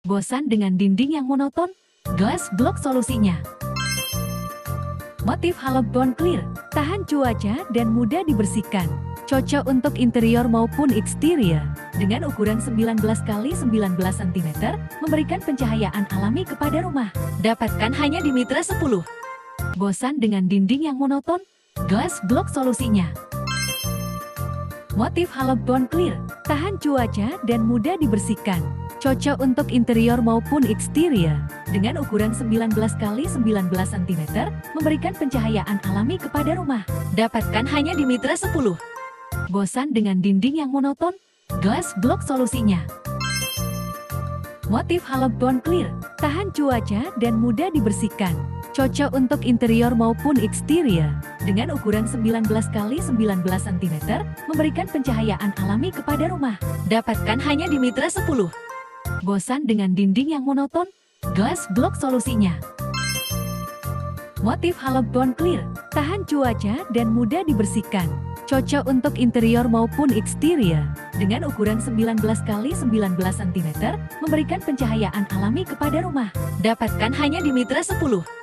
Bosan dengan dinding yang monoton? Glass Block solusinya. Motif halogen clear, tahan cuaca dan mudah dibersihkan. Cocok untuk interior maupun eksterior. Dengan ukuran 19 x 19 cm, memberikan pencahayaan alami kepada rumah. Dapatkan hanya di Mitra 10. Bosan dengan dinding yang monoton? Glass Block solusinya. Motif halogen clear, tahan cuaca dan mudah dibersihkan. Cocok untuk interior maupun eksterior. Dengan ukuran 19 x 19 cm, memberikan pencahayaan alami kepada rumah. Dapatkan hanya di Mitra 10. Bosan dengan dinding yang monoton? Glass Block solusinya. Motif halogen clear, tahan cuaca dan mudah dibersihkan. Cocok untuk interior maupun eksterior. Dengan ukuran 19 x 19 cm, memberikan pencahayaan alami kepada rumah. Dapatkan hanya di Mitra 10. Bosan dengan dinding yang monoton? Glass Block solusinya. Motif halogen clear, tahan cuaca dan mudah dibersihkan. Cocok untuk interior maupun eksterior. Dengan ukuran 19 x 19 cm, memberikan pencahayaan alami kepada rumah. Dapatkan hanya di Mitra 10.